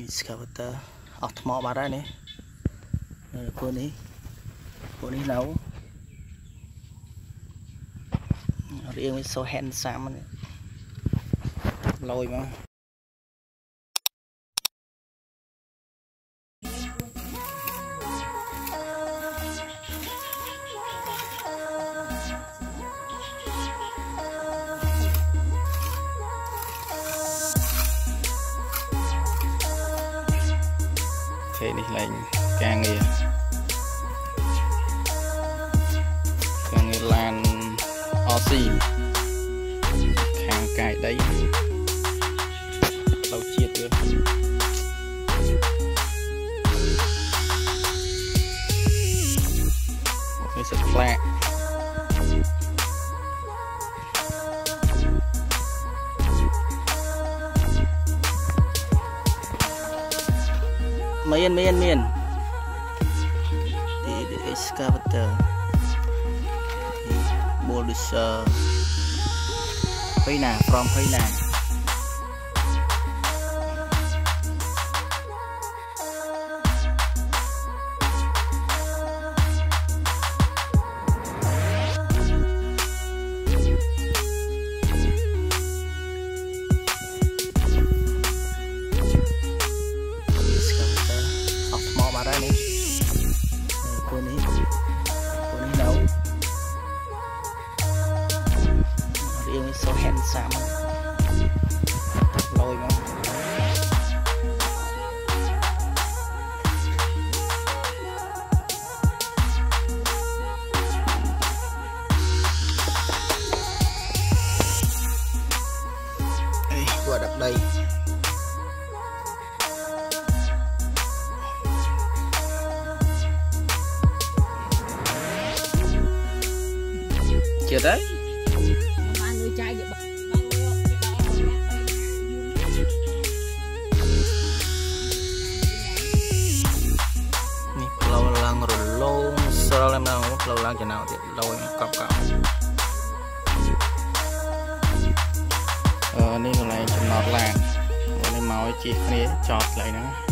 excavator អស់ថ្មបាត់ហើយនេះពួកនេះពួកនេះនៅរៀងវា so handsome នេះលយមក ខេនេះឡើងការងារការងារឡានអស៊ីខាងកាយដីផ្លូវជាតិវា មានមានមាន the the excavator the bulldozer ហើយណា from ហើយណាអស់ថ្មបាត់ហើយនេះ ពួកនេះពួកនេះនៅរៀង so handsome លយ chết đấy បានលុយចាយគេបងបងលោកគេដល់នេះផ្លូវឡើងរលោងស្រលម្ដងផ្លូវឡើងចំណៅទៀតលយកប់កោអឺនេះកន្លែងចំណតឡាននេះមកជិះគ្នាចតកន្លែងហ្នឹង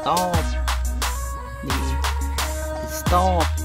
stop. នេះ stop